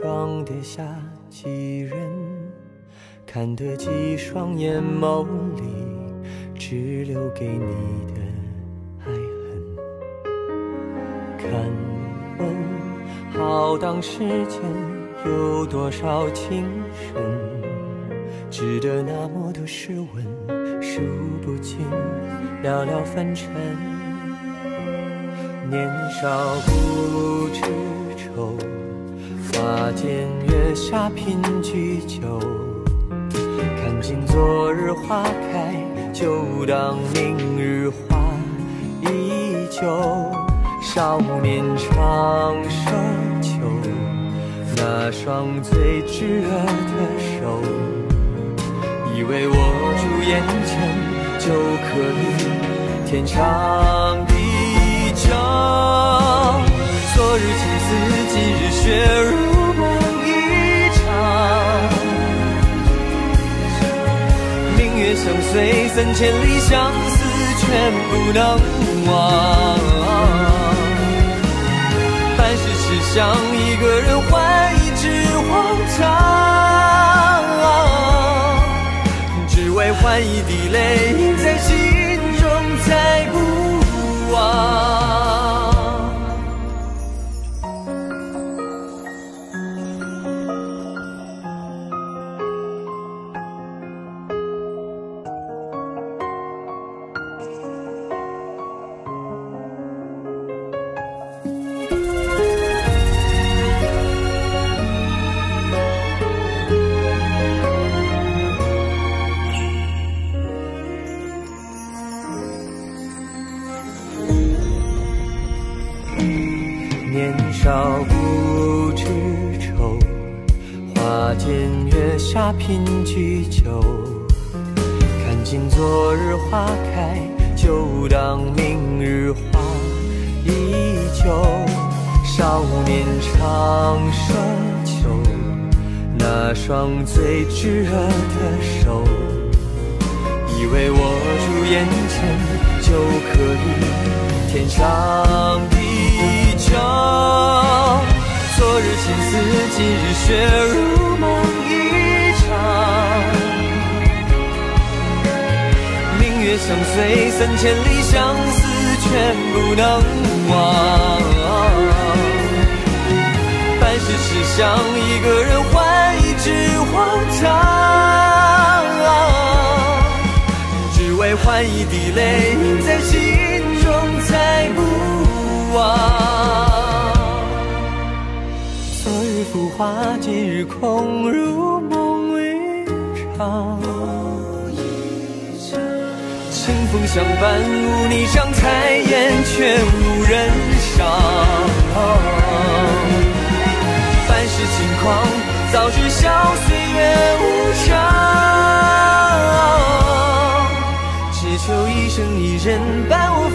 装得下几人？看得几双眼眸里，只留给你的爱恨。看问浩荡世间，有多少情深，值得那么多试问，数不尽，寥寥凡尘。年少不知愁，花间月下品菊酒。看尽昨日花开，就当明日花依旧。少年常奢求，那双最炙热的手，以为握住眼前就可以天长地相随，三千里相思却不能忘。半世痴想，一个人换一纸荒唐，只为换一滴泪印在心少不知愁，花间月下品菊酒。看尽昨日花开，就当明日花依旧。少年常奢求，那双最炙热的手，以为握住眼前就可以天长地久。昨日情丝，今日雪如梦一场。明月相随，三千里相思全不能忘。半世痴想，一个人换一纸荒唐，只为换一滴泪日浮华，今日空，如梦一场。清风相伴，无你相采烟，却无人赏。半世轻狂，早知晓岁月无常。只求一生一人伴我